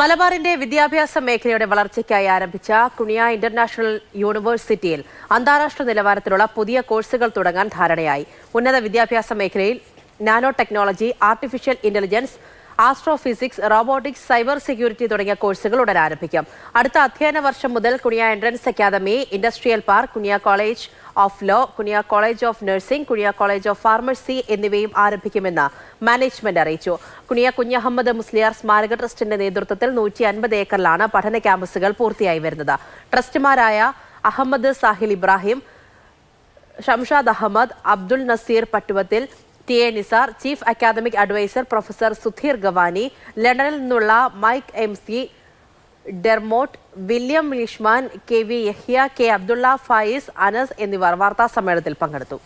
മലബാറിന്റെ വിദ്യാഭ്യാസ മേഖലയുടെ വളർച്ചയ്ക്കായി ആരംഭിച്ച കുണിയ ഇന്റർനാഷണൽ യൂണിവേഴ്സിറ്റിയിൽ അന്താരാഷ്ട്ര നിലവാരത്തിലുള്ള പുതിയ കോഴ്സുകൾ തുടങ്ങാൻ ധാരണയായി. ഉന്നത വിദ്യാഭ്യാസ മേഖലയിൽ nano technology artificial intelligence astrophysics robotics cyber security തുടങ്ങിയ കോഴ്സുകൾ ഉടൻ ആരംഭിക്കും. അടുത്ത അധ്യയന വർഷം മുതൽ Kuniya entrance academy industrial park Kuniya college of law Kuniya college of nursing Kuniya college of pharmacy എന്നിവയും ആരംഭിക്കുമെന്ന് മാനേജ്മെന്റ് അറിയിച്ചു. കുണിയ കുഞ്ഞഹമ്മദ് മുസ്ലിയാർ സ്മാരക ട്രസ്റ്റിന്റെ നേതൃത്വത്തിൽ നൂറ്റി അൻപത് ഏക്കറിലാണ് പഠന ക്യാമ്പസുകൾ പൂർത്തിയായി വരുന്നത്. ട്രസ്റ്റുമാരായ Ahmed Sahil Ibrahim Shamshad Ahmed Abdul Naseer പട്ടുവത്തിൽ T A Nisar chief academic adviser professor Sudheer Gawani ലണ്ടനിൽ നിന്നുള്ള Mike McDermott William Lishman K V Yahya K Abdulla Faiz Anas എന്നിവർ വാർത്താ സമ്മേളനത്തിൽ പങ്കെടുത്തു.